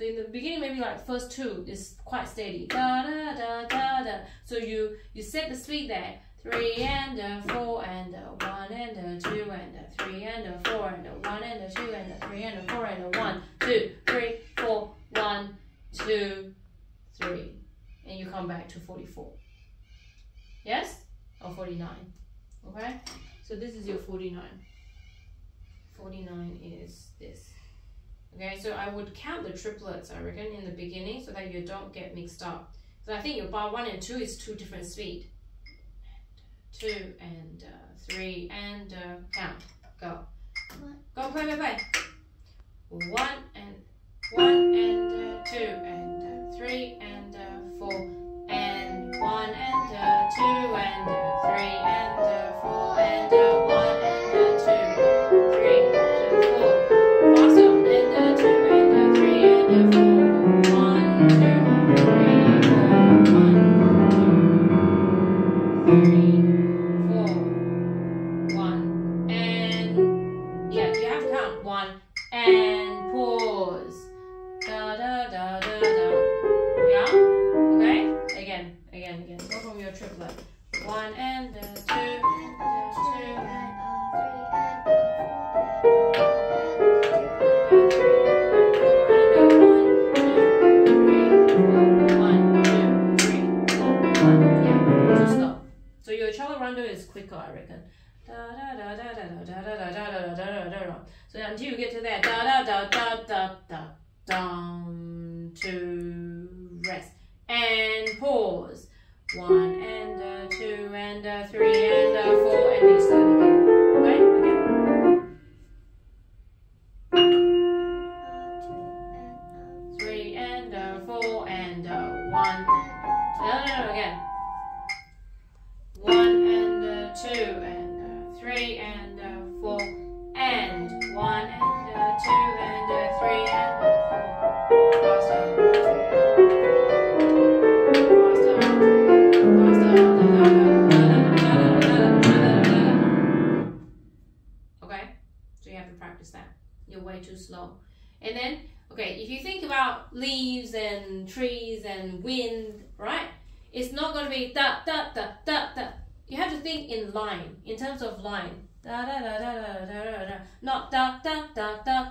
So in the beginning, maybe like first two is quite steady. Da, da, da, da, da. So you, you set the speed there. Three and a four and a one and a two and a three and a four and a one and a two and a three and a four and a one, two, three, four, one, two, three. And you come back to 44. Yes? Or 49. Okay? So this is your 49. 49 is this. Okay, so I would count the triplets, I reckon, in the beginning so that you don't get mixed up. So I think your bar 1 and 2 is two different speed. Two and uh, three and uh, count. Go. Go, play, play, play. One and one and uh, two and uh, three and uh, four and one and uh, two and uh, three and uh, four and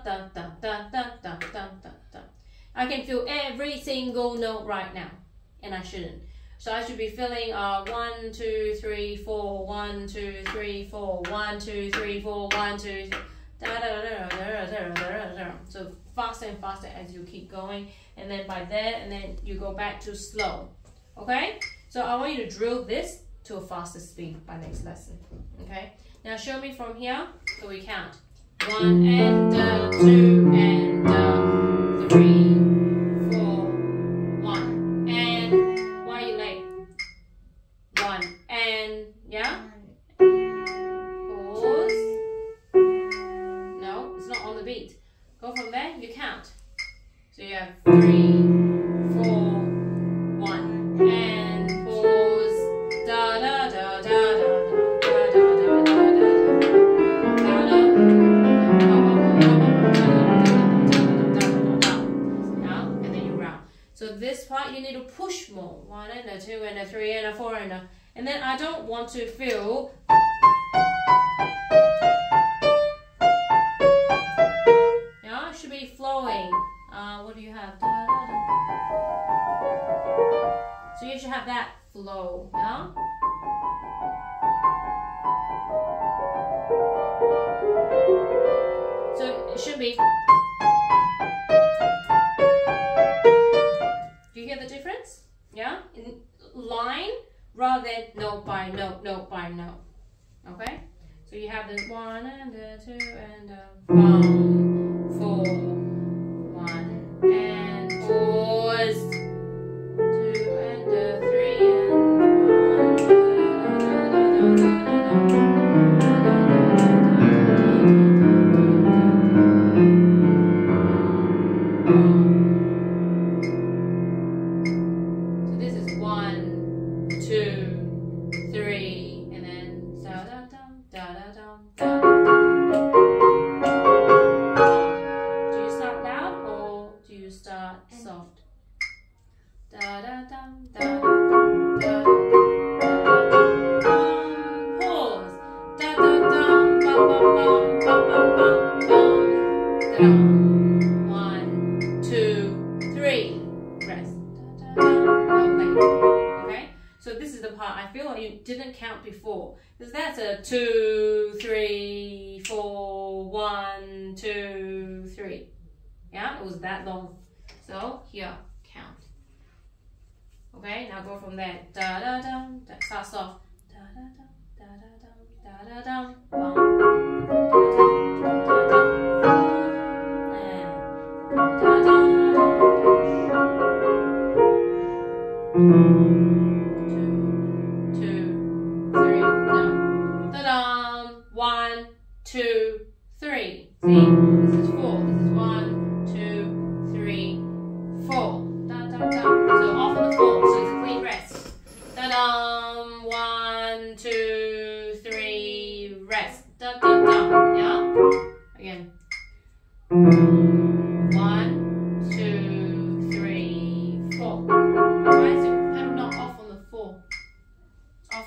dun, dun, dun, dun, dun, dun, dun, dun. I can feel every single note right now, and I shouldn't. So I should be feeling uh, one, two, three, four, one, two, three, four, one, two, three, four, one, two, three. Da, da, da, so faster and faster as you keep going, and then by there, and then you go back to slow. Okay? So I want you to drill this to a faster speed by next lesson. Okay? Now show me from here so we count. One and two and uh, three, four, one. And why you late? One. And yeah? Pause. No, it's not on the beat. Go from there, you count. So you have three, need to push more. One and a two and a three and a four and a and then I don't want to feel Yeah, it should be flowing. Uh, what do you have? Da, da, da. So you should have that flow, yeah? So it should be. Yeah? In line rather than note by note, note by note. Okay? So you have the one and the two and a one, four. da da da. Do you start loud or do you start soft? Da da da. that long. So here, count. Okay, now go from there. Da da dum, da, starts off. Da da dum, da da dum, da da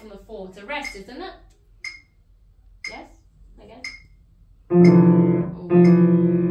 from a four. It's a rest, isn't it? Yes? Again? Ooh.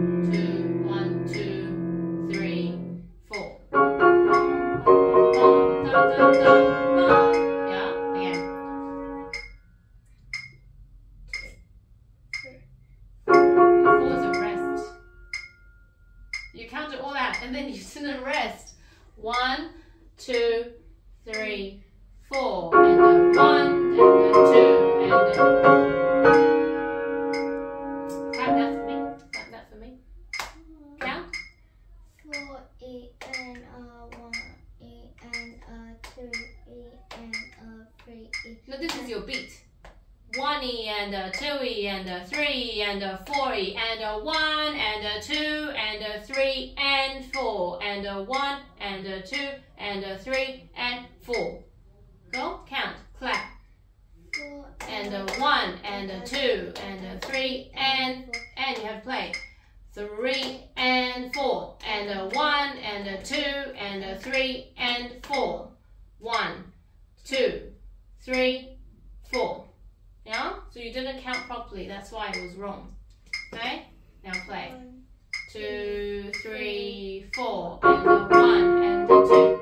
Now this is your beat. One E and a two E and a three and a four E and a one and a two and a three and four and a one and a two and a three and four. Go count, clap. Four And a one and a two and a three and and you have play. Three and four and a one and a two and a three and four. One, two three, four. Yeah? So you didn't count properly, that's why it was wrong. Okay? Now play. One, two, three, four, and the one, and the two.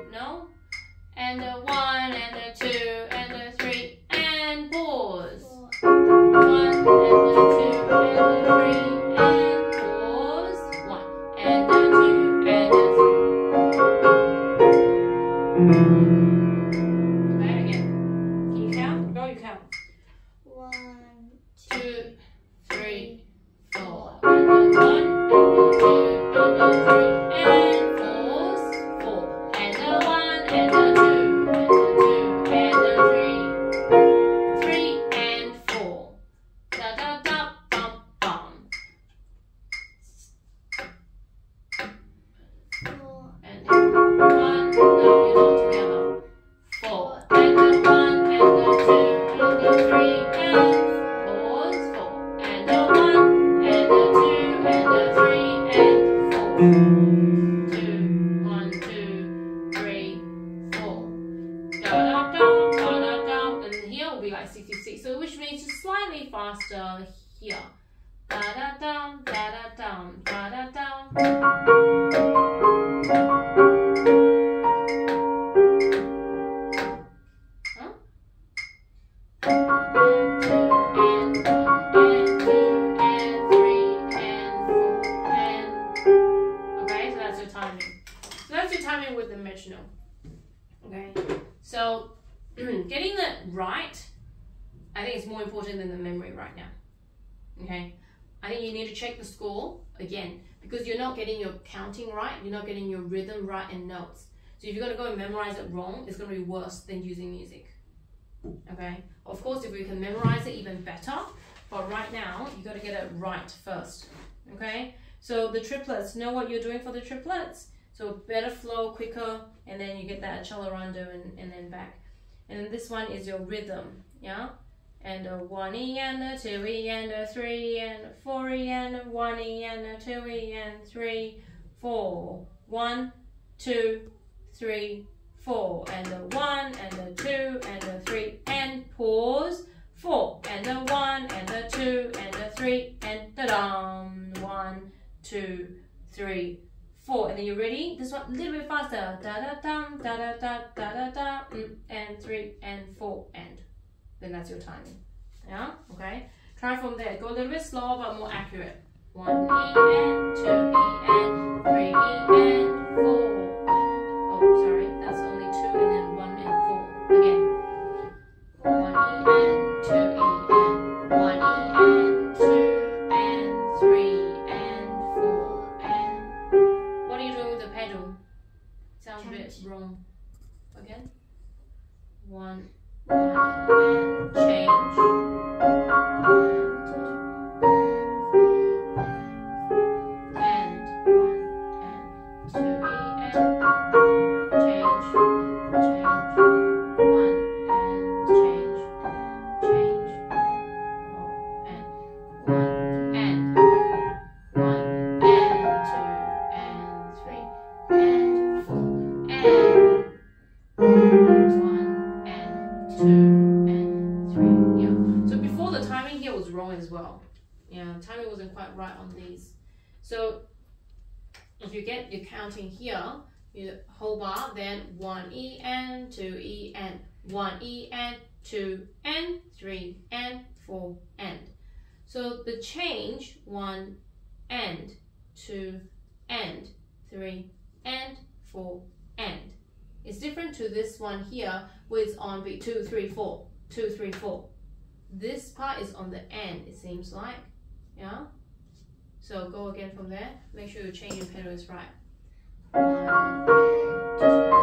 timing. So that's your timing with the metronome. Okay. So getting that right, I think it's more important than the memory right now. Okay. I think you need to check the score again because you're not getting your counting right, you're not getting your rhythm right and notes. So if you're gonna go and memorize it wrong, it's gonna be worse than using music. Okay. Of course, if we can memorize it even better, but right now you gotta get it right first. Okay so the triplets, know what you're doing for the triplets. So better flow, quicker, and then you get that accelerando and, and then back. And then this one is your rhythm, yeah? And a one E and a two E and a three and a four E and a one E and a two E and three, four. One, two, three, four. And a one and a two and a three and pause. Four and a one and a two and a three and da dum. One, two, three, four. And then you're ready? This one a little bit faster. Da da dum, da da da da da da. Mm, and three and four and. Then that's your timing. Yeah. Okay. Try from there. Go a little bit slower but more accurate. One E and two E and three E and four. Oh, sorry. That's only two and then one and four. Again. Wrong. Again. One, wasn't quite right on these. So if you get your counting here, you whole bar, then one E and two E and one E and two and three and four and. So the change one and two and three and four and. It's different to this one here, where it's on beat two, three, four, two, three, four. This part is on the end, it seems like. Yeah? So go again from there. Make sure your changing pedal is right. Now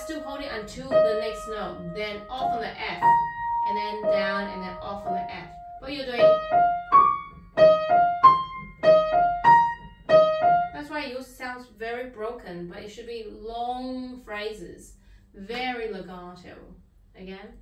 still holding until the next note, then off on the F, and then down, and then off on the F. What you're doing? That's why yours sounds very broken, but it should be long phrases, very legato. Again.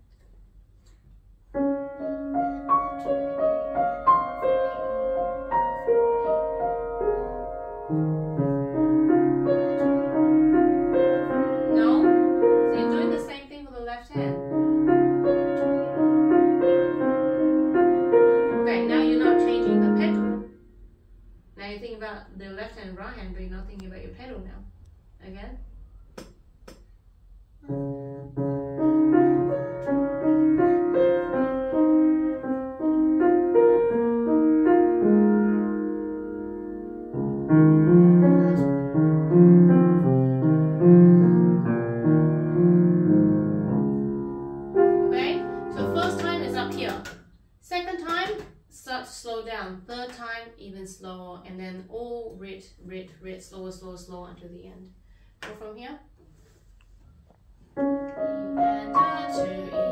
but you're not thinking about your pedal now. Okay? goes low until the end. Go from here, E and two E.